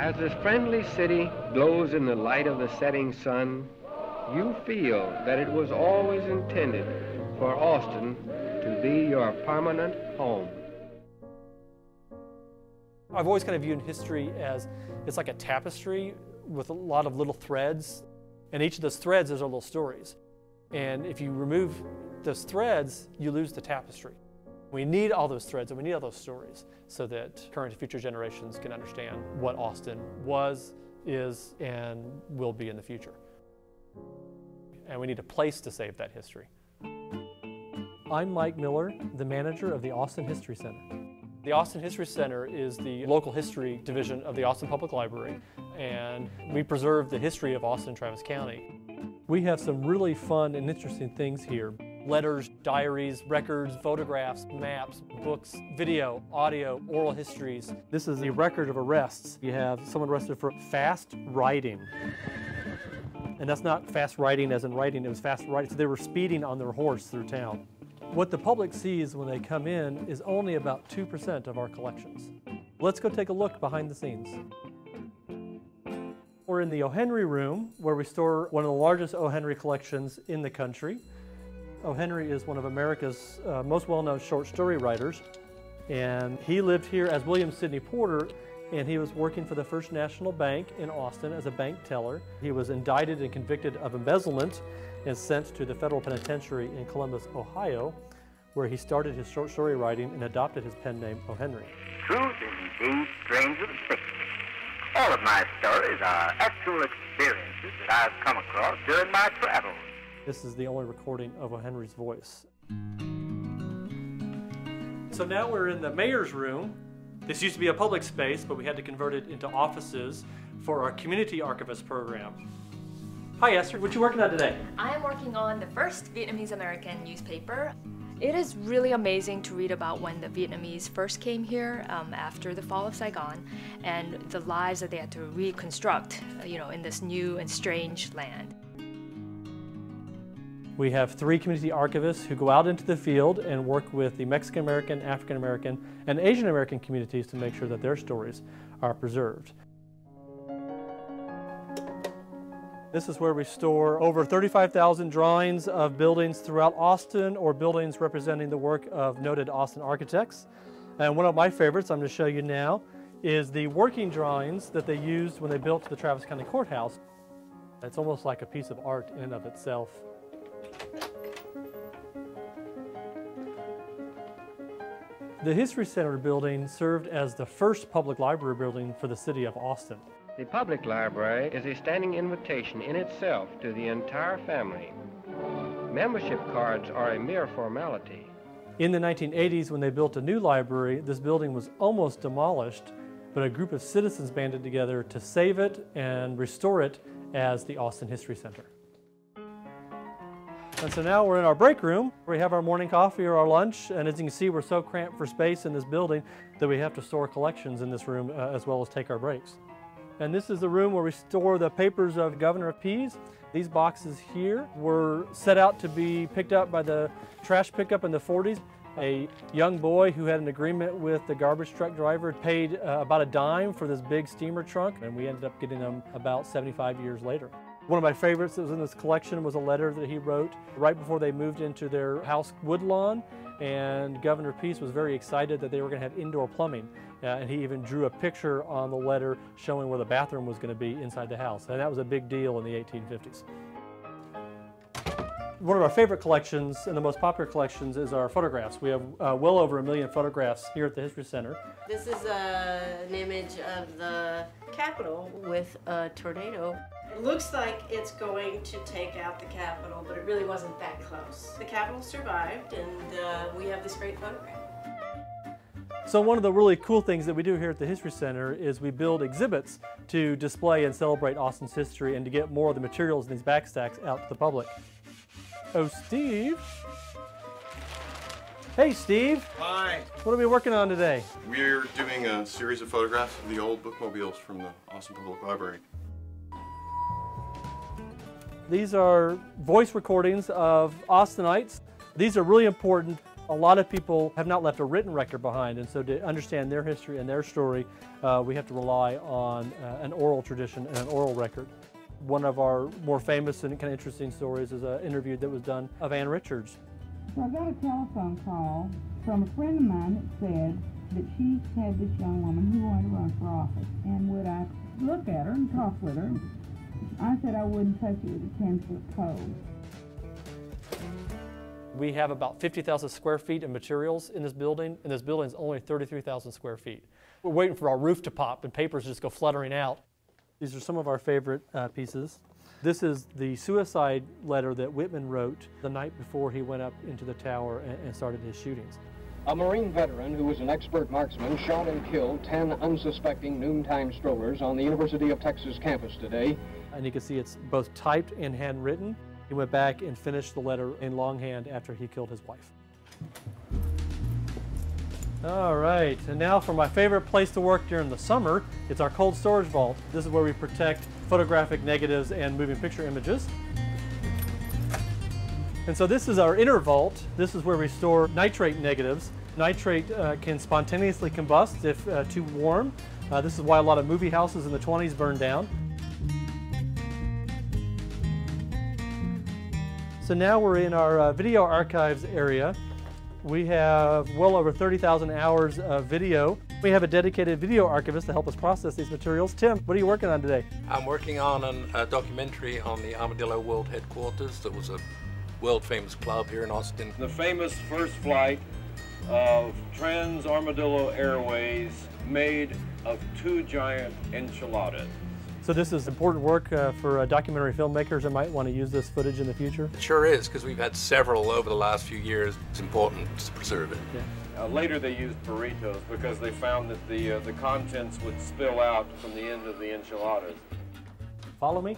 As this friendly city glows in the light of the setting sun, you feel that it was always intended for Austin to be your permanent home. I've always kind of viewed history as it's like a tapestry with a lot of little threads, and each of those threads is our little stories. And if you remove those threads, you lose the tapestry. We need all those threads and we need all those stories so that current and future generations can understand what Austin was, is, and will be in the future. And we need a place to save that history. I'm Mike Miller, the manager of the Austin History Center. The Austin History Center is the local history division of the Austin Public Library, and we preserve the history of Austin and Travis County. We have some really fun and interesting things here. Letters, diaries, records, photographs, maps, books, video, audio, oral histories. This is a record of arrests. You have someone arrested for fast riding. And that's not fast riding as in writing, it was fast riding. So they were speeding on their horse through town. What the public sees when they come in is only about 2% of our collections. Let's go take a look behind the scenes. We're in the O. Henry room where we store one of the largest O. Henry collections in the country. O. Henry is one of America's uh, most well-known short story writers and he lived here as William Sidney Porter and he was working for the First National Bank in Austin as a bank teller. He was indicted and convicted of embezzlement and sent to the federal penitentiary in Columbus, Ohio, where he started his short story writing and adopted his pen name O. Henry. Truth is indeed stranger than fiction. All of my stories are actual experiences that I've come across during my travels. This is the only recording of O. Henry's voice. So now we're in the mayor's room. This used to be a public space, but we had to convert it into offices for our community archivist program. Hi Esther, what you working on today? I am working on the first Vietnamese American newspaper. It is really amazing to read about when the Vietnamese first came here um, after the fall of Saigon and the lives that they had to reconstruct, uh, you know, in this new and strange land. We have three community archivists who go out into the field and work with the Mexican American, African American, and Asian American communities to make sure that their stories are preserved. This is where we store over 35,000 drawings of buildings throughout Austin or buildings representing the work of noted Austin architects. And one of my favorites I'm going to show you now is the working drawings that they used when they built the Travis County Courthouse. It's almost like a piece of art in and of itself. The History Center building served as the first public library building for the city of Austin. The public library is a standing invitation in itself to the entire family. Membership cards are a mere formality. In the 1980s, when they built a new library, this building was almost demolished, but a group of citizens banded together to save it and restore it as the Austin History Center. And so now we're in our break room we have our morning coffee or our lunch. And as you can see, we're so cramped for space in this building that we have to store collections in this room uh, as well as take our breaks. And this is the room where we store the papers of Governor of Pease. These boxes here were set out to be picked up by the trash pickup in the 40s. A young boy who had an agreement with the garbage truck driver paid uh, about a dime for this big steamer trunk, and we ended up getting them about 75 years later. One of my favorites that was in this collection was a letter that he wrote right before they moved into their house Woodlawn, and Governor Pease was very excited that they were going to have indoor plumbing. Uh, and he even drew a picture on the letter showing where the bathroom was going to be inside the house. And that was a big deal in the 1850s. One of our favorite collections and the most popular collections is our photographs. We have uh, well over a million photographs here at the History Center. This is uh, an image of the Capitol with a tornado. It looks like it's going to take out the Capitol, but it really wasn't that close. The Capitol survived, and uh, we have this great photograph. So one of the really cool things that we do here at the History Center is we build exhibits to display and celebrate Austin's history and to get more of the materials in these backstacks out to the public. Oh, Steve. Hey, Steve. Hi. What are we working on today? We're doing a series of photographs of the old bookmobiles from the Austin Public Library. These are voice recordings of Austinites. These are really important A lot of people have not left a written record behind, and so to understand their history and their story, uh, we have to rely on uh, an oral tradition and an oral record. One of our more famous and kind of interesting stories is an interview that was done of Ann Richards. So I got a telephone call from a friend of mine that said that she had this young woman who wanted to run for office, and would I look at her and talk with her? I said I wouldn't touch it with a 10 foot pole. We have about 50,000 square feet of materials in this building, and this building is only 33,000 square feet. We're waiting for our roof to pop and papers just go fluttering out. These are some of our favorite uh, pieces. This is the suicide letter that Whitman wrote the night before he went up into the tower and, and started his shootings. A Marine veteran who was an expert marksman shot and killed 10 unsuspecting noontime strollers on the University of Texas campus today. And you can see it's both typed and handwritten. He went back and finished the letter in longhand after he killed his wife. All right, and now for my favorite place to work during the summer, it's our cold storage vault. This is where we protect photographic negatives and moving picture images. And so this is our inner vault. This is where we store nitrate negatives. Nitrate uh, can spontaneously combust if uh, too warm. Uh, this is why a lot of movie houses in the 20s burned down. So now we're in our uh, video archives area. We have well over 30,000 hours of video. We have a dedicated video archivist to help us process these materials. Tim, what are you working on today? I'm working on an, a documentary on the Armadillo World Headquarters that was a world famous club here in Austin. The famous first flight of Trans Armadillo Airways made of two giant enchiladas. So this is important work uh, for uh, documentary filmmakers that might want to use this footage in the future? It sure is, because we've had several over the last few years. It's important to preserve it. Yeah. Uh, later they used burritos because they found that the, uh, the contents would spill out from the end of the enchiladas. Follow me?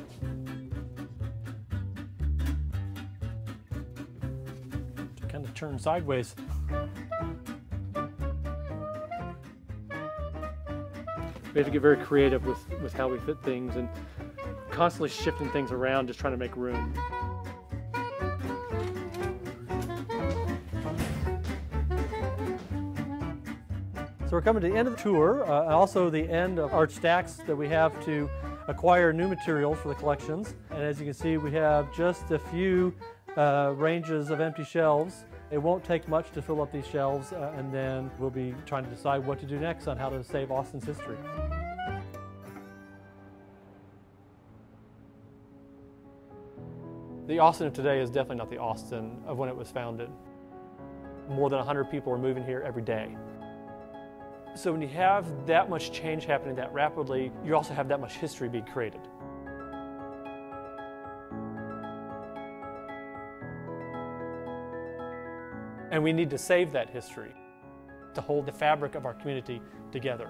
Kind of turn sideways. We have to get very creative with, with how we fit things and constantly shifting things around, just trying to make room. So we're coming to the end of the tour, uh, also the end of our stacks that we have to acquire new materials for the collections. And as you can see, we have just a few uh, ranges of empty shelves. It won't take much to fill up these shelves, uh, and then we'll be trying to decide what to do next on how to save Austin's history. The Austin of today is definitely not the Austin of when it was founded. More than 100 people are moving here every day. So when you have that much change happening that rapidly, you also have that much history being created. And we need to save that history to hold the fabric of our community together.